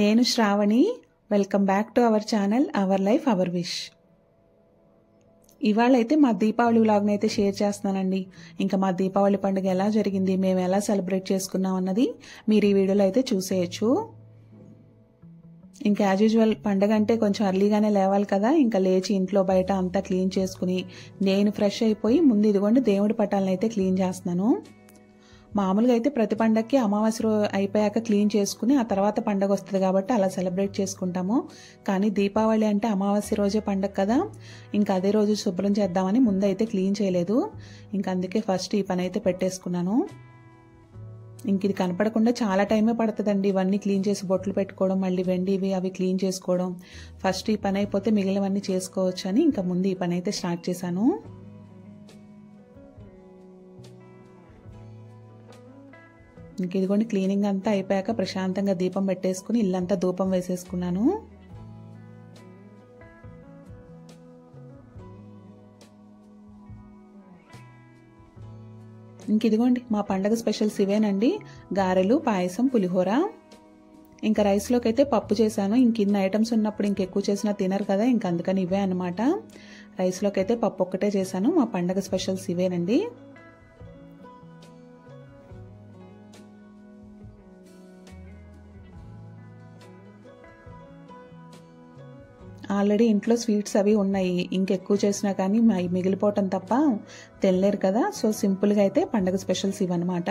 నేను Shravani. Welcome back to our channel our life our wish ఇవాళ అయితే మా దీపావళి వ్లాగ్ని అయితే షేర్ చేస్తున్నానండి. ఇంకా మా దీపావళి పండుగ ఎలా జరిగింది మేము ఎలా సెలబ్రేట్ చేసుకున్నాం అన్నది మీరు ఈ వీడియోలో అయితే చూసేయచ్చు. ఇంకా యాజ్ యూజువల్ పండగ అంటే కొంచెం అర్లీగానే లేవాలి కదా ఇంకా లేచి ఇంట్లో బయట అంతా క్లీన్ చేసుకుని నేను ఫ్రెష్ అయిపోయి ముందు ఇదిగోండి దేవుడి పటాలను అయితే క్లీన్ చేస్తున్నాను. మామూలుగా అయితే ప్రతి పండగకి అమావాస్య అయిపోయాక క్లీన్ చేసుకుని ఆ తర్వాత పండగ వస్తుంది కాబట్టి అలా సెలబ్రేట్ చేసుకుంటాము. కానీ దీపావళి అంటే అమావాస్య రోజే పండగ కదా. ఇంకా అదే రోజు శుభ్రం చేద్దామని ముందు అయితే క్లీన్ చేయలేదు. ఇంకా అందుకే ఫస్ట్ ఈ పని అయితే పెట్టేసుకున్నాను. ఇంక ఇది కనపడకుండా చాలా టైమే పడుతుందండి ఇవన్నీ క్లీన్ చేసి బొట్లు పెట్టుకోవడం మళ్ళీ వెండివి అవి క్లీన్ చేసుకోవడం. ఫస్ట్ ఈ పని అయిపోతే మిగిలినవన్నీ చేసుకోవచ్చు అని ఇంకా ముందు ఈ పని అయితే స్టార్ట్ చేశాను. ఇంక ఇదిగోండి క్లీనింగ్ అంతా అయిపోయాక ప్రశాంతంగా దీపం పెట్టేసుకుని ఇల్లంతా ధూపం వేసేసుకున్నాను. ఇంక ఇదిగోండి మా పండగ స్పెషల్స్ ఇవేనండి. గారెలు పాయసం పులిహోర. ఇంకా రైస్లోకి అయితే పప్పు చేశాను. ఇంక ఇన్ని ఐటమ్స్ ఉన్నప్పుడు ఇంకెక్కువ చేసినా తినరు కదా ఇంక అందుకని ఇవే అనమాట రైస్లోకి అయితే పప్పు ఒక్కటే చేశాను. మా పండగ స్పెషల్స్ ఇవేనండి. ఆల్రెడీ ఇంట్లో స్వీట్స్ అవి ఉన్నాయి. ఇంకెక్కువ చేసినా కానీ మిగిలిపోవటం తప్ప తినలేరు కదా. సో సింపుల్గా అయితే పండగ స్పెషల్స్ ఇవన్నమాట.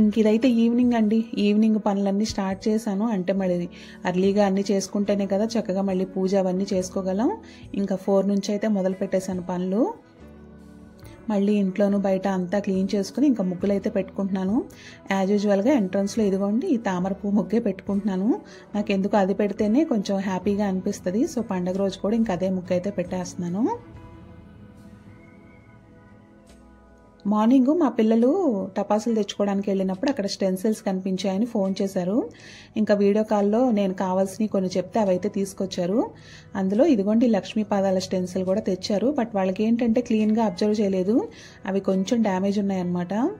ఇంక ఇదైతే ఈవినింగ్ అండి. ఈవినింగ్ పనులన్నీ స్టార్ట్ చేశాను. అంటే మళ్ళీ అర్లీగా అన్నీ చేసుకుంటేనే కదా చక్కగా మళ్ళీ పూజ అవన్నీ చేసుకోగలం. ఇంకా ఫోర్ నుంచి అయితే మొదలు పెట్టేశాను పనులు. మళ్ళీ ఇంట్లోనూ బయట అంతా క్లీన్ చేసుకుని ఇంకా ముగ్గులు అయితే పెట్టుకుంటున్నాను యాజ్ యూజువల్గా ఎంట్రన్స్లో ఇదిగోండి ఈ తామర పువ్వు ముగ్గే పెట్టుకుంటున్నాను. నాకు ఎందుకు అది పెడితేనే కొంచెం హ్యాపీగా అనిపిస్తుంది. సో పండగ రోజు కూడా ఇంకా అదే ముగ్గు అయితే పెట్టేస్తున్నాను. మార్నింగ్ మా పిల్లలు టపాసులు తెచ్చుకోవడానికి వెళ్ళినప్పుడు అక్కడ స్టెన్సిల్స్ కనిపించాయని ఫోన్ చేశారు. ఇంకా వీడియో కాల్లో నేను కావాల్సినవి కొన్ని చెప్తే అవైతే తీసుకొచ్చారు. అందులో ఇదిగోండి లక్ష్మీ పాదాల స్టెన్సిల్ కూడా తెచ్చారు. బట్ వాళ్ళకి ఏంటంటే క్లీన్గా అబ్జర్వ్ చేయలేదు. అవి కొంచెం డ్యామేజ్ ఉన్నాయన్నమాట.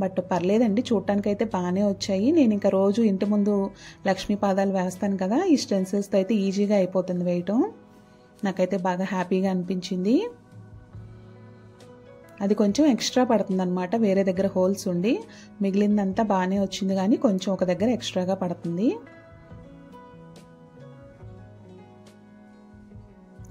బట్ పర్లేదండి చూడటానికి అయితే బాగానే వచ్చాయి. నేను ఇంకా రోజు ఇంటి ముందు లక్ష్మీ పాదాలు వేస్తాను కదా ఈ స్టెన్సిల్స్తో అయితే ఈజీగా అయిపోతుంది వేయటం. నాకైతే బాగా హ్యాపీగా అనిపించింది. అది కొంచెం ఎక్స్ట్రా పడుతుందన్నమాట. వేరే దగ్గర హోల్స్ ఉండి మిగిలిందంతా బాగానే వచ్చింది కానీ కొంచెం ఒక దగ్గర ఎక్స్ట్రాగా పడుతుంది.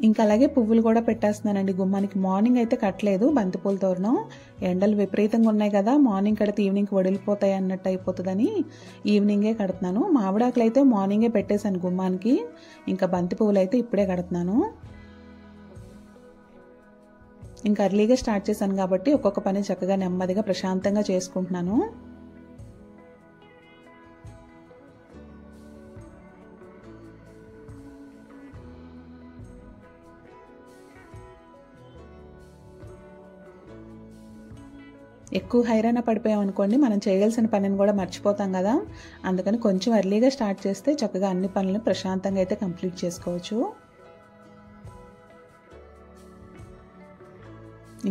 ఇంకా అలాగే పువ్వులు కూడా పెట్టేస్తున్నానండి. గుమ్మానికి మార్నింగ్ అయితే కట్టలేదు. బంతిపూల తోరణం. ఎండలు విపరీతంగా ఉన్నాయి కదా. మార్నింగ్ కడితే ఈవినింగ్కి వడిలిపోతాయి అన్నట్టు అయిపోతుందని ఈవినింగే కడుతున్నాను. మామిడాకులు అయితే మార్నింగే పెట్టేశాను గుమ్మానికి. ఇంకా బంతి పువ్వులు అయితే ఇప్పుడే కడుతున్నాను. ఇంకా అర్లీగా స్టార్ట్ చేశాను కాబట్టి ఒక్కొక్క పని చక్కగా నెమ్మదిగా ప్రశాంతంగా చేసుకుంటున్నాను. ఎక్కువ హైరాణ పడిపోయాం అనుకోండి మనం చేయాల్సిన పనిని కూడా మర్చిపోతాం కదా. అందుకని కొంచెం ఎర్లీగా స్టార్ట్ చేస్తే చక్కగా అన్ని పనులను ప్రశాంతంగా అయితే కంప్లీట్ చేసుకోవచ్చు.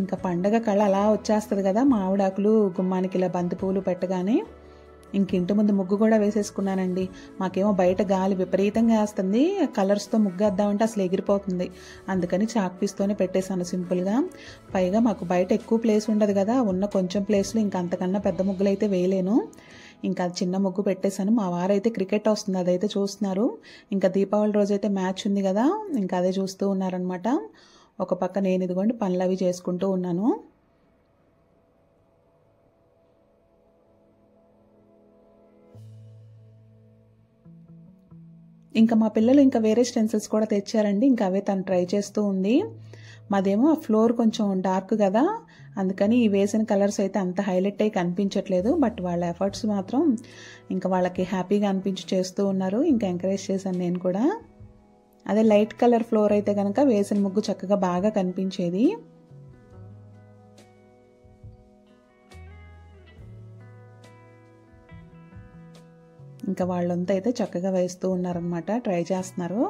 ఇంకా పండగ కళ అలా వచ్చేస్తుంది కదా మామిడాకులు గుమ్మానికి ఇలా బంతి పువ్వులు పెట్టగానే ఇంక ఇంటి ముందు ముగ్గు కూడా వేసేసుకున్నానండి. మాకేమో బయట గాలి విపరీతంగా వేస్తుంది కలర్స్తో ముగ్గు వేద్దామంటే అసలు ఎగిరిపోతుంది. అందుకని చాక్ పీస్తోనే పెట్టేశాను సింపుల్గా పైగా మాకు బయట ఎక్కువ ప్లేస్ ఉండదు కదా ఉన్న కొంచెం ప్లేస్లో ఇంకా అంతకన్నా పెద్ద ముగ్గులు అయితే వేయలేను. ఇంకా చిన్న ముగ్గు పెట్టేశాను. మా వారైతే క్రికెట్ వస్తుంది అదైతే చూస్తున్నారు. ఇంకా దీపావళి రోజైతే మ్యాచ్ ఉంది కదా ఇంకా అదే చూస్తూ ఉన్నారనమాట ఒక పక్క నేను ఇదిగోండి పనులు అవి చేసుకుంటూ ఉన్నాను. ఇంకా మా పిల్లలు ఇంకా వేరే స్టెన్సిల్స్ కూడా తెచ్చారండి. ఇంకా అవే తను ట్రై చేస్తూ ఉంది. మాదేమో ఆ ఫ్లోర్ కొంచెం డార్క్ కదా. అందుకని ఈ వేసిన కలర్స్ అయితే అంత హైలైట్ అయ్యి కనిపించట్లేదు. బట్ వాళ్ళ ఎఫర్ట్స్ మాత్రం ఇంకా వాళ్ళకి హ్యాపీగా అనిపించి చేస్తూ ఉన్నారు. ఇంకా ఎంకరేజ్ చేశాను నేను కూడా. అదే లైట్ కలర్ ఫ్లోర్ అయితే కనుక వేసిన ముగ్గు చక్కగా బాగా కనిపించేది. ఇంకా వాళ్ళంతా అయితే చక్కగా వేస్తూ ఉన్నారనమాట ట్రై చేస్తున్నారు.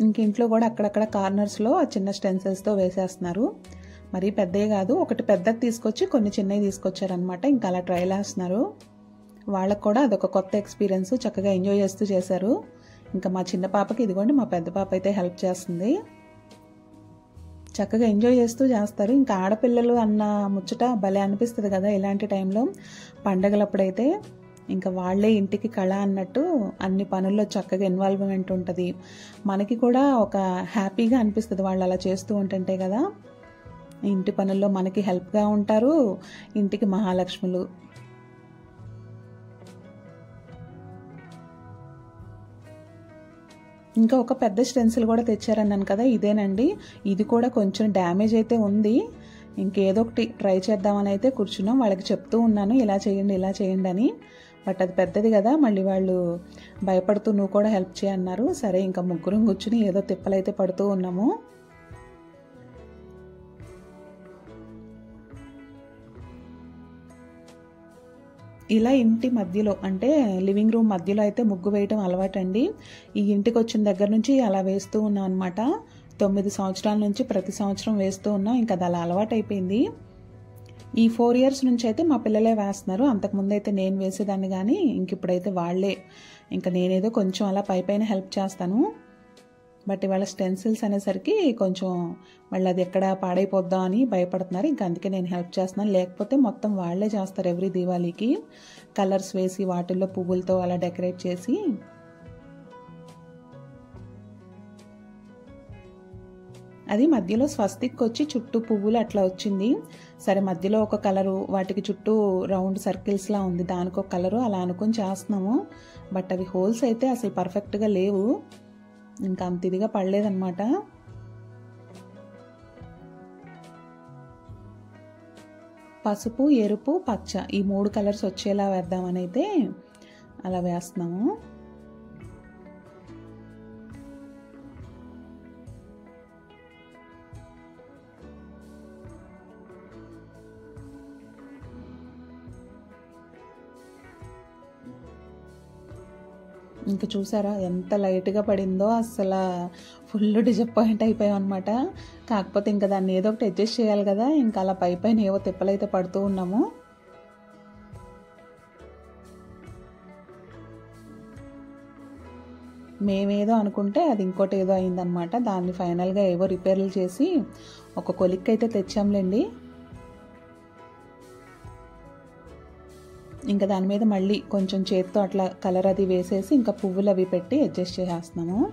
ఇంక ఇంట్లో కూడా అక్కడక్కడ కార్నర్స్లో ఆ చిన్న స్టెన్సిల్స్తో వేసేస్తున్నారు. మరీ పెద్దవి కాదు ఒకటి పెద్దది తీసుకొచ్చి కొన్ని చిన్నవి తీసుకొచ్చారనమాట ఇంకా అలా ట్రైల్ వేస్తున్నారు వాళ్ళకు కూడా అదొక కొత్త ఎక్స్పీరియన్స్ చక్కగా ఎంజాయ్ చేస్తూ చేశారు. ఇంకా మా చిన్న పాపకి ఇదిగోండి మా పెద్ద పాప అయితే హెల్ప్ చేస్తుంది. చక్కగా ఎంజాయ్ చేస్తూ చేస్తారు. ఇంకా ఆడపిల్లలు అన్న ముచ్చట భలే అనిపిస్తుంది కదా ఇలాంటి టైంలో. పండగలప్పుడైతే ఇంకా వాళ్ళే ఇంటికి కళ అన్నట్టు అన్ని పనుల్లో చక్కగా ఇన్వాల్వ్మెంట్ ఉంటుంది. మనకి కూడా ఒక హ్యాపీగా అనిపిస్తుంది వాళ్ళు అలా చేస్తూ ఉంటుంటే కదా. ఇంటి పనుల్లో మనకి హెల్ప్గా ఉంటారు ఇంటికి మహాలక్ష్ములు. ఇంకా ఒక పెద్ద స్టెన్సిల్ కూడా తెచ్చారన్నాను కదా ఇదేనండి. ఇది కూడా కొంచెం డ్యామేజ్ అయితే ఉంది. ఇంకేదో ఒకటి ట్రై చేద్దామని అయితే కూర్చున్నాం. వాళ్ళకి చెప్తూ ఉన్నాను ఇలా చేయండి ఇలా చేయండి అని. బట్ అది పెద్దది కదా మళ్ళీ వాళ్ళు భయపడుతూ నువ్వు కూడా హెల్ప్ చేయన్నారు సరే ఇంకా ముగ్గురం కూర్చుని ఏదో తిప్పలైతే పడుతూ ఉన్నాము. ఇలా ఇంటి మధ్యలో అంటే లివింగ్ రూమ్ మధ్యలో అయితే ముగ్గు వేయటం అలవాటండి. ఈ ఇంటికి వచ్చిన దగ్గర నుంచి అలా వేస్తూ ఉన్నాం అనమాట తొమ్మిది సంవత్సరాల నుంచి ప్రతి సంవత్సరం వేస్తూ ఉన్నాం. ఇంకా అది అలా అలవాటైపోయింది. ఈ ఫోర్ ఇయర్స్ నుంచి అయితే మా పిల్లలే వేస్తున్నారు. అంతకుముందు అయితే నేను వేసేదాన్ని కానీ ఇంక ఇప్పుడైతే వాళ్ళే. ఇంకా నేనేదో కొంచెం అలా పై పైన హెల్ప్ చేస్తాను. బట్ ఇవాళ స్టెన్సిల్స్ అనేసరికి కొంచెం మళ్ళీ అది ఎక్కడ పాడైపోద్దాం అని భయపడుతున్నారు. ఇంకా అందుకే నేను హెల్ప్ చేస్తున్నాను. లేకపోతే మొత్తం వాళ్ళే చేస్తారు ఎవ్రీ దీవాళీకి. కలర్స్ వేసి వాటిల్లో పువ్వులతో అలా డెకరేట్ చేసి. అది మధ్యలో స్వస్తిక్ వచ్చి చుట్టూ పువ్వులు అట్లా వచ్చింది. సరే మధ్యలో ఒక కలరు వాటికి చుట్టూ రౌండ్ సర్కిల్స్లా ఉంది. దానికి ఒక కలరు అలా అనుకుని చేస్తున్నాము. బట్ అవి హోల్స్ అయితే అసలు పర్ఫెక్ట్గా లేవు. ఇంకా అంత ఇదిగా పడలేదన్నమాట. పసుపు ఎరుపు పచ్చ ఈ మూడు కలర్స్ వచ్చేలా వేద్దామని అయితే అలా వేస్తున్నాము. ఇంకా చూసారా ఎంత లైట్గా పడిందో అసలు ఫుల్ డిసప్పాయింట్ అయిపోయాం అనమాట కాకపోతే ఇంకా దాన్ని ఏదో ఒకటి అడ్జస్ట్ చేయాలి కదా ఇంకా అలా పై పైన ఏవో తిప్పలైతే పడుతూ ఉన్నాము. మేమేదో అనుకుంటే అది ఇంకోటి ఏదో అయిందనమాట దాన్ని ఫైనల్గా ఏవో రిపేర్లు చేసి ఒక కొలిక్ అయితే తెచ్చాంలేండి. ఇంకా దాని మీద మళ్ళీ కొంచెం చేత్తో అట్లా కలర్ అది వేసేసి ఇంకా పువ్వులు అవి పెట్టి అడ్జస్ట్ చేసేస్తున్నాము.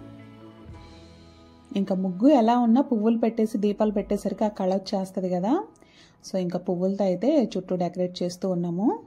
ఇంకా ముగ్గు ఎలా ఉన్నా పువ్వులు పెట్టేసి దీపాలు పెట్టేసరికి ఆ కళ వచ్చేస్తుంది కదా. సో ఇంకా పువ్వులతో అయితే చుట్టూ డెకరేట్ చేస్తూ ఉన్నాము.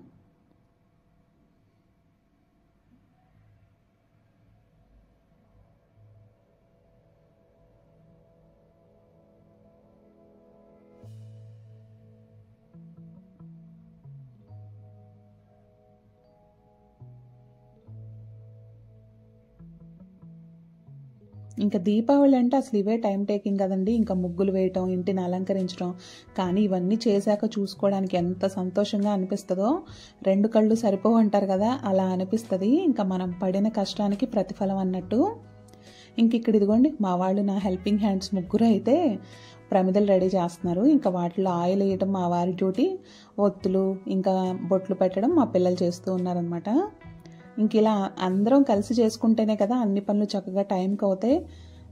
ఇంకా దీపావళి అంటే అసలు ఇవే టైం టేకింగ్ కదండి. ఇంకా ముగ్గులు వేయటం ఇంటిని అలంకరించడం కానీ ఇవన్నీ చేశాక చూసుకోవడానికి ఎంత సంతోషంగా అనిపిస్తుందో రెండు కళ్ళు సరిపోవు అంటారు కదా అలా అనిపిస్తుంది. ఇంకా మనం పడిన కష్టానికి ప్రతిఫలం అన్నట్టు. ఇంక ఇక్కడ ఇదిగోండి మా వాళ్ళు నా హెల్పింగ్ హ్యాండ్స్ ముగ్గురు అయితే ప్రమిదలు రెడీ చేస్తున్నారు. ఇంకా వాటిలో ఆయిల్ వేయడం మా వారి డ్యూటీ. ఒత్తులు ఇంకా బొట్లు పెట్టడం మా పిల్లలు చేస్తూ ఉన్నారనమాట ఇంక ఇలా అందరం కలిసి చేసుకుంటేనే కదా అన్ని పనులు చక్కగా టైంకి అవుతాయి.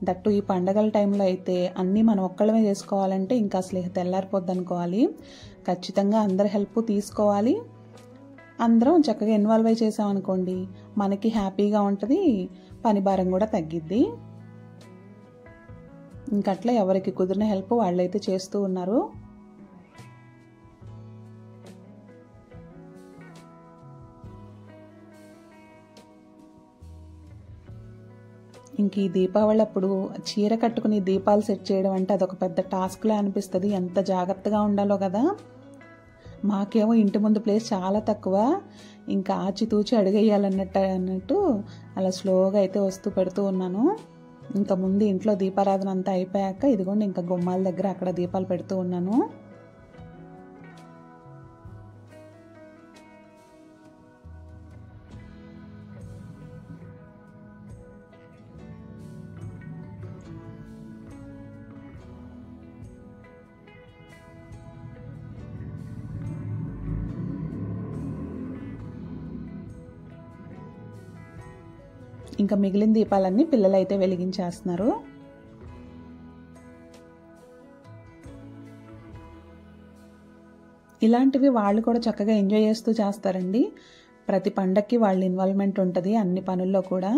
దట్టు ఈ పండగల టైంలో అయితే అన్నీ మనం ఒక్కళ్ళమే చేసుకోవాలంటే ఇంకా అసలు ఇక తెల్లారిపోద్ది అనుకోవాలి. ఖచ్చితంగా అందరి హెల్ప్ తీసుకోవాలి. అందరం చక్కగా ఇన్వాల్వ్ అయి చేసామనుకోండి మనకి హ్యాపీగా ఉంటుంది పని భారం కూడా తగ్గిద్ది. ఇంకట్లా ఎవరికి కుదిరిన హెల్ప్ వాళ్ళైతే చేస్తూ ఉన్నారు. ఇంక ఈ దీపావళి అప్పుడు చీర కట్టుకుని దీపాలు సెట్ చేయడం అంటే అదొక పెద్ద టాస్క్లా అనిపిస్తుంది. ఎంత జాగ్రత్తగా ఉండాలో కదా. మాకేమో ఇంటి ముందు ప్లేస్ చాలా తక్కువ. ఇంకా ఆచితూచి అడిగేయాలన్నట్టు అన్నట్టు అలా స్లోగా అయితే వస్తూ పెడుతూ ఉన్నాను. ఇంకా ముందు ఇంట్లో దీపారాధన అంతా అయిపోయాక ఇదిగోండి ఇంకా గుమ్మాల దగ్గర అక్కడ దీపాలు పెడుతూ ఉన్నాను. ఇంకా మిగిలిన దీపాలన్నీ పిల్లలు అయితే వెలిగించేస్తున్నారు. ఇలాంటివి వాళ్ళు కూడా చక్కగా ఎంజాయ్ చేస్తూ చేస్తారండి. ప్రతి పండక్కి వాళ్ళ ఇన్వాల్వ్మెంట్ ఉంటుంది అన్ని పనుల్లో కూడా.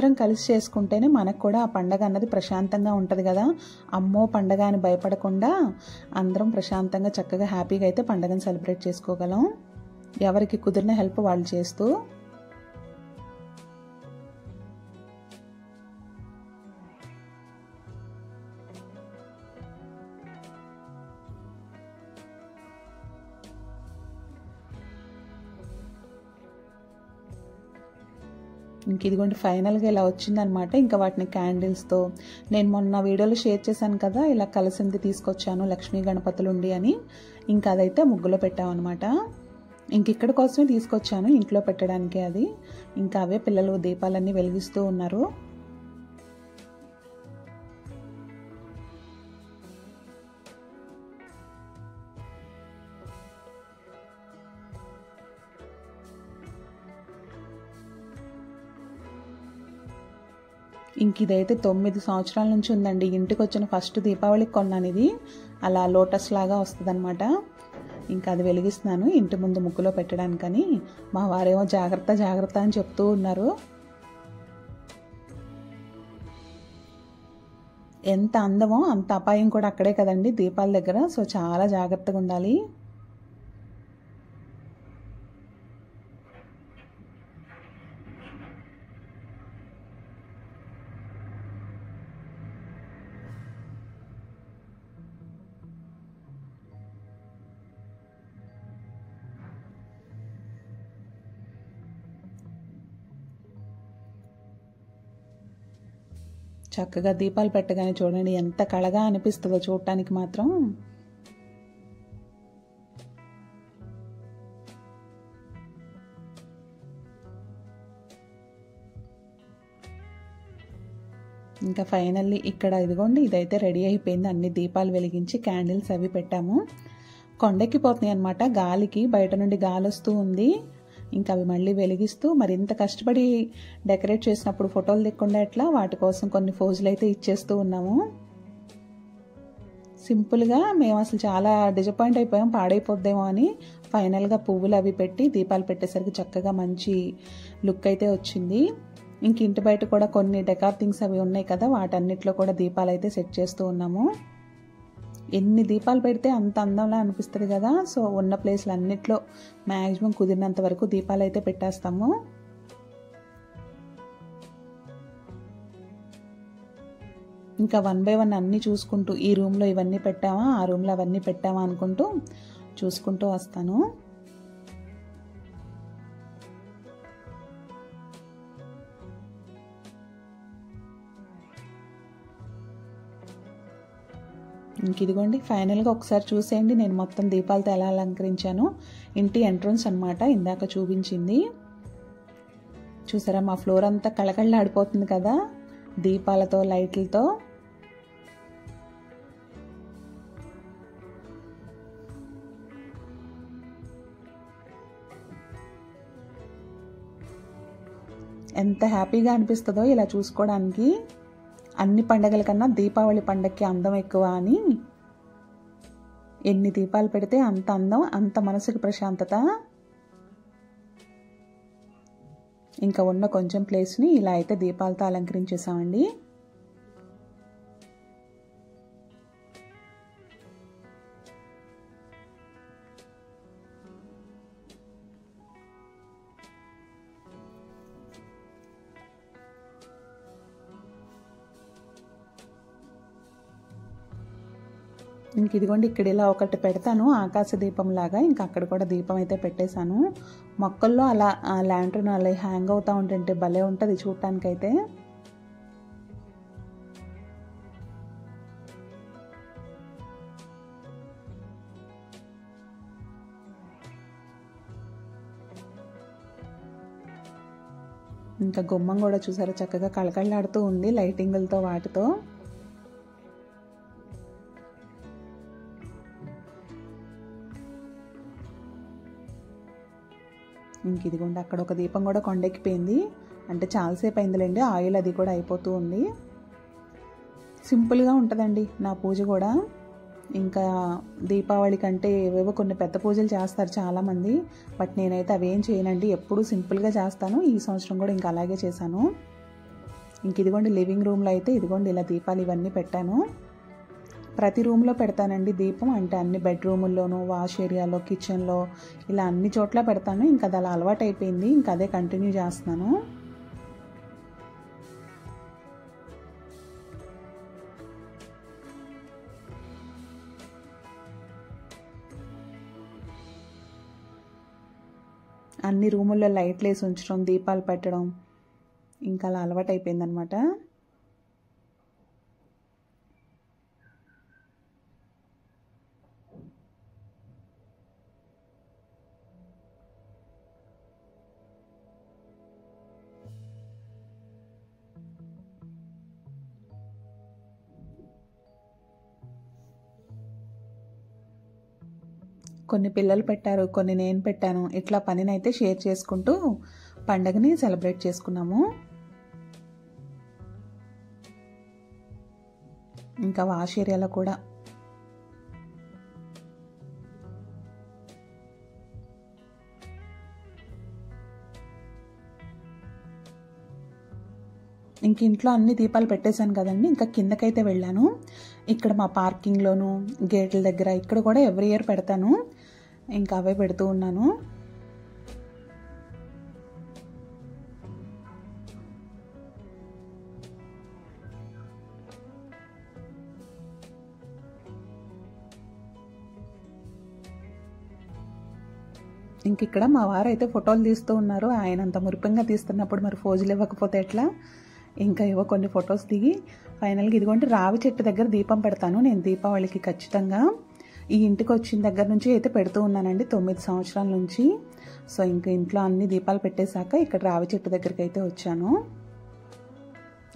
అందరం కలిసి చేసుకుంటేనే మనకు కూడా ఆ పండగ అన్నది ప్రశాంతంగా ఉంటుంది కదా. అమ్మో పండగ అని భయపడకుండా అందరం ప్రశాంతంగా చక్కగా హ్యాపీగా అయితే పండగను సెలబ్రేట్ చేసుకోగలం. ఎవరికి కుదిరిన హెల్ప్ వాళ్ళు చేస్తూ ఇంక ఇదిగోండి ఫైనల్గా ఇలా వచ్చిందనమాట. ఇంకా వాటిని క్యాండిల్స్తో నేను మొన్న వీడియోలో షేర్ చేశాను కదా ఇలా కలిసింది తీసుకొచ్చాను లక్ష్మీ గణపతులుండి అని. ఇంకా అదైతే ముగ్గులో పెట్టామన్నమాట ఇంక ఇక్కడ కోసమే తీసుకొచ్చాను ఇంట్లో పెట్టడానికి అది. ఇంకా అవే పిల్లలు దీపాలన్నీ వెలిగిస్తూ ఉన్నారు. ఇంక ఇదైతే తొమ్మిది సంవత్సరాల నుంచి ఉందండి. ఇంటికి వచ్చిన ఫస్ట్ దీపావళికి కొన్నాను ఇది అలా లోటస్ లాగా వస్తుంది అనమాట ఇంకా అది వెలిగిస్తున్నాను. ఇంటి ముందు ముక్కులో పెట్టడానికని. మా వారేమో జాగ్రత్త జాగ్రత్త అని చెప్తూ ఉన్నారు. ఎంత అందమో అంత అపాయం కూడా అక్కడే కదండి దీపాల దగ్గర. సో చాలా జాగ్రత్తగా ఉండాలి. చక్కగా దీపాలు పెట్టగానే చూడండి ఎంత కళగా అనిపిస్తుందో చూడటానికి మాత్రం. ఇంకా ఫైనల్లీ ఇక్కడ ఇదిగోండి ఇదైతే రెడీ అయిపోయింది. అన్ని దీపాలు వెలిగించి క్యాండిల్స్ అవి పెట్టాము. కొండెక్కిపోతున్నాయి అనమాట గాలికి బయట నుండి గాలి వస్తూ ఉంది. ఇంకా అవి మళ్ళీ వెలిగిస్తూ మరి ఇంత కష్టపడి డెకరేట్ చేసినప్పుడు ఫోటోలు దిక్కుండా ఎట్లా? వాటి కోసం కొన్ని ఫోజులు అయితే ఇచ్చేస్తూ ఉన్నాము. సింపుల్గా మేము అసలు చాలా డిసప్పాయింట్ అయిపోయాం పాడైపోద్దేమో అని. ఫైనల్గా పువ్వులు అవి పెట్టి దీపాలు పెట్టేసరికి చక్కగా మంచి లుక్ అయితే వచ్చింది. ఇంక ఇంటి బయట కూడా కొన్ని డెకార్ థింగ్స్ అవి ఉన్నాయి కదా వాటన్నిటిలో కూడా దీపాలు అయితే సెట్ చేస్తూ ఉన్నాము. ఎన్ని దీపాలు పెడితే అంత అందంలా అనిపిస్తుంది కదా. సో ఉన్న ప్లేస్లు అన్నిట్లో మ్యాక్సిమం కుదిరినంత వరకు దీపాలు అయితే పెట్టేస్తాము. ఇంకా వన్ బై వన్ అన్నీ చూసుకుంటూ ఈ రూమ్లో ఇవన్నీ పెట్టామా ఆ రూమ్లో అవన్నీ పెట్టామా అనుకుంటూ చూసుకుంటూ వస్తాను. ఇంక ఇదిగోండి ఫైనల్గా ఒకసారి చూసేయండి. నేను మొత్తం దీపాలతో ఎలా అలంకరించాను. ఇంటి ఎంట్రన్స్ అనమాట ఇందాక చూపించింది. చూసారా మా ఫ్లోర్ అంతా కళకళలాడిపోతుంది కదా దీపాలతో లైట్లతో. ఎంత హ్యాపీగా అనిపిస్తుందో ఇలా చూసుకోవడానికి. అన్ని పండగల కన్నా దీపావళి పండగకి అందం ఎక్కువ అని ఎన్ని దీపాలు పెడితే అంత అందం అంత మనసుకి ప్రశాంతత. ఇంకా ఉన్న కొంచెం ప్లేస్ని ఇలా అయితే దీపాలతో అలంకరించేసామండి. ఇంక ఇదిగోండి ఇక్కడ ఇలా ఒకటి పెడతాను ఆకాశ దీపంలాగా. ఇంకా అక్కడ కూడా దీపం అయితే పెట్టేశాను. మొక్కల్లో అలా ఆ ల్యాండ్రన్ అలా హ్యాంగ్ అవుతూ ఉంటుంటే భలే ఉంటుంది చూడటానికైతే ఇంకా గుమ్మం కూడా చూసారా చక్కగా కళకళలాడుతూ ఉంది లైటింగులతో వాటితో. ఇంక ఇదిగోండి అక్కడ ఒక దీపం కూడా కొండెక్కిపోయింది. అంటే చాలాసేపు అయిందిలేండి ఆయిల్ అది కూడా అయిపోతూ ఉంది. సింపుల్గా ఉంటుందండి నా పూజ కూడా. ఇంకా దీపావళి కంటే ఏవేవో కొన్ని పెద్ద పూజలు చేస్తారు చాలామంది బట్ నేనైతే అవేం చేయనండి. ఎప్పుడూ సింపుల్గా చేస్తాను ఈ సంవత్సరం కూడా ఇంకా అలాగే చేశాను. ఇంక ఇదిగోండి లివింగ్ రూమ్లో అయితే ఇదిగోండి ఇలా దీపాలు ఇవన్నీ పెట్టాను. ప్రతి రూమ్లో పెడతానండి దీపం. అంటే అన్ని బెడ్రూముల్లోనూ వాష్ ఏరియాలో కిచెన్లో ఇలా అన్ని చోట్ల పెడతాను. ఇంకా అది అలా అలవాటు అయిపోయింది ఇంకా అదే కంటిన్యూ చేస్తున్నాను. అన్ని రూముల్లో లైట్లు వేసి ఉంచడం దీపాలు పెట్టడం ఇంకా అలా అలవాటు అయిపోయిందనమాట కొన్ని పిల్లలు పెట్టారు కొన్ని నేను పెట్టాను. ఇట్లా పనినైతే షేర్ చేసుకుంటూ పండగని సెలబ్రేట్ చేసుకున్నాము. ఇంకా వాష్ ఏరియాలో కూడా. ఇంక ఇంట్లో అన్ని దీపాలు పెట్టేశాను కదండి ఇంకా కిందకైతే వెళ్ళాను. ఇక్కడ మా పార్కింగ్లోను గేట్ల దగ్గర ఇక్కడ కూడా ఎవ్రీ ఇయర్ పెడతాను. ఇంకా అవే పెడుతూ ఉన్నాను. ఇంక ఇక్కడ మా వారు అయితే ఫోటోలు తీస్తూ ఉన్నారు. ఆయన అంత మురిపంగా తీస్తున్నప్పుడు మరి ఫోజులు ఇవ్వకపోతే ఎట్లా? ఇంకా ఏవో కొన్ని ఫొటోస్ దిగి ఫైనల్గా ఇదిగోండి రావి చెట్టు దగ్గర దీపం పెడతాను. నేను దీపావళికి ఖచ్చితంగా ఈ ఇంటికి వచ్చిన దగ్గర నుంచి అయితే పెడుతూ ఉన్నానండి. తొమ్మిది సంవత్సరాల నుంచి. సో ఇంకా ఇంట్లో అన్ని దీపాలు పెట్టేశాక ఇక్కడ రావి చెట్టు దగ్గరికి అయితే వచ్చాను.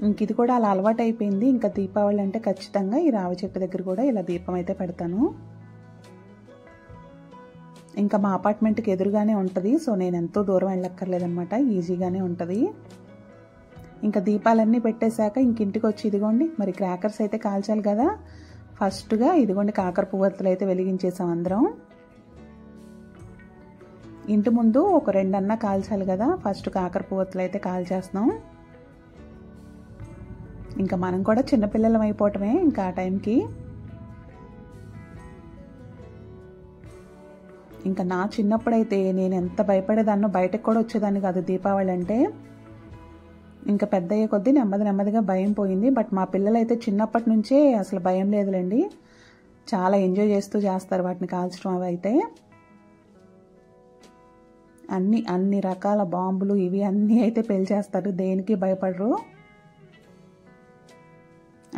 ఇంక ఇది కూడా అలా అలవాటు అయిపోయింది. ఇంకా దీపావళి అంటే ఖచ్చితంగా ఈ రావి చెట్టు దగ్గర కూడా ఇలా దీపం అయితే పెడతాను. ఇంకా మా అపార్ట్మెంట్కి ఎదురుగానే ఉంటుంది. సో నేను ఎంతో దూరం వెళ్ళక్కర్లేదనమాట ఈజీగానే ఉంటుంది. ఇంకా దీపాలన్నీ పెట్టేశాక ఇంక ఇంటికి వచ్చి ఇదిగోండి మరి క్రాకర్స్ అయితే కాల్చాలి కదా. ఫస్ట్గా ఇదిగోండి కాకర పువ్వొత్తులు అయితే వెలిగించేసాం అందరం. ఇంటి ముందు ఒక రెండన్నా కాల్చాలి కదా ఫస్ట్ కాకర పువ్వతలు అయితే కాల్చేస్తున్నాం. ఇంకా మనం కూడా చిన్నపిల్లలం అయిపోవటమే ఇంకా ఆ టైంకి. ఇంకా నా చిన్నప్పుడైతే నేను ఎంత భయపడేదాన్నో బయటకు కూడా వచ్చేదాన్ని కాదు దీపావళి అంటే. ఇంకా పెద్ద అయ్యే కొద్దీ నెమ్మది నెమ్మదిగా భయం పోయింది. బట్ మా పిల్లలైతే చిన్నప్పటి నుంచే అసలు భయం లేదులేండి. చాలా ఎంజాయ్ చేస్తూ చేస్తారు వాటిని కాల్చడం అవి అయితే. అన్ని అన్ని రకాల బాంబులు ఇవి అన్నీ అయితే పేల్చేస్తారు. దేనికి భయపడరు.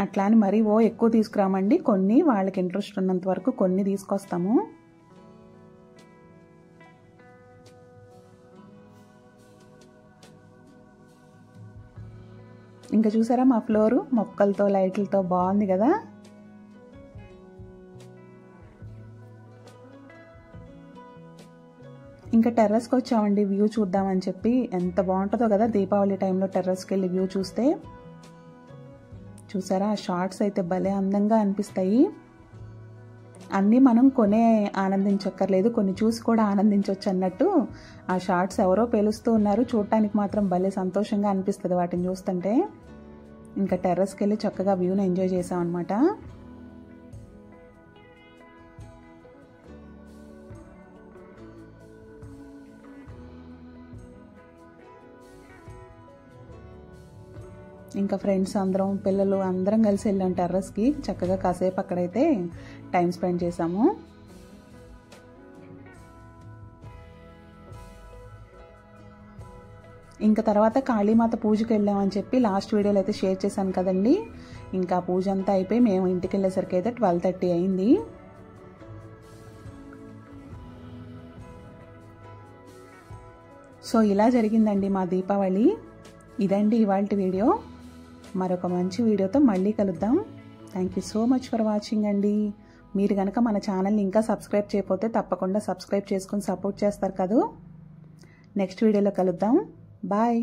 అట్లా అని మరీ ఓ ఎక్కువ తీసుకురామండి. కొన్ని వాళ్ళకి ఇంట్రెస్ట్ ఉన్నంత వరకు కొన్ని తీసుకొస్తాము. ఇంకా చూసారా మా ఫ్లోరు? మొక్కలతో లైట్లతో బాగుంది కదా? ఇంకా టెర్రస్కి వచ్చామండి వ్యూ చూద్దామని చెప్పి. ఎంత బాగుంటుందో కదా దీపావళి టైంలో టెర్రస్కి వెళ్ళి వ్యూ చూస్తే. చూసారా ఆ షార్ట్స్ అయితే భలే అందంగా అనిపిస్తాయి. అన్నీ మనం కొనే ఆనందించక్కర్లేదు కొన్ని చూసి కూడా ఆనందించవచ్చు అన్నట్టు ఆ షార్ట్స్ ఎవరో పేలుస్తూ ఉన్నారు. చూడటానికి మాత్రం భలే సంతోషంగా అనిపిస్తుంది వాటిని చూస్తుంటే. ఇంకా టెర్రస్కి వెళ్ళి చక్కగా వ్యూని ఎంజాయ్ చేసాం ఇంకా ఫ్రెండ్స్ అందరం పిల్లలు అందరం కలిసి వెళ్ళాం టెర్రస్కి. చక్కగా కాసేపు అక్కడైతే టైం స్పెండ్ చేసాము. ఇంకా తర్వాత కాళీమాత పూజకి వెళ్ళామని చెప్పి లాస్ట్ వీడియోలో అయితే షేర్ చేశాను కదండి. ఇంకా పూజ అంతా అయిపోయి మేము ఇంటికి వెళ్ళేసరికి అయితే ట్వెల్వ్ థర్టీ అయింది. సో ఇలా జరిగిందండి మా దీపావళి. ఇదండి ఇవాళ వీడియో. మరొక మంచి వీడియోతో మళ్ళీ కలుద్దాం. Thank you so much for watching అండి. మీరు కనుక మన ఛానల్ని ఇంకా సబ్స్క్రైబ్ చేయకపోతే తప్పకుండా సబ్స్క్రైబ్ చేసుకొని సపోర్ట్ చేస్తారు కదూ. నెక్స్ట్ వీడియోలో కలుద్దాం. బాయ్